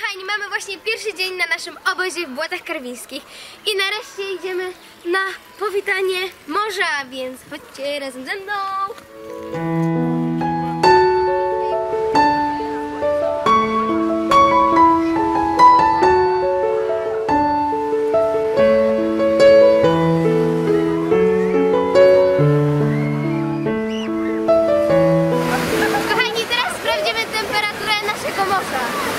Kochani, mamy właśnie pierwszy dzień na naszym obozie w Błotach Karwińskich i nareszcie idziemy na powitanie morza, więc chodźcie razem ze mną. Kochani, teraz sprawdzimy temperaturę naszego morza.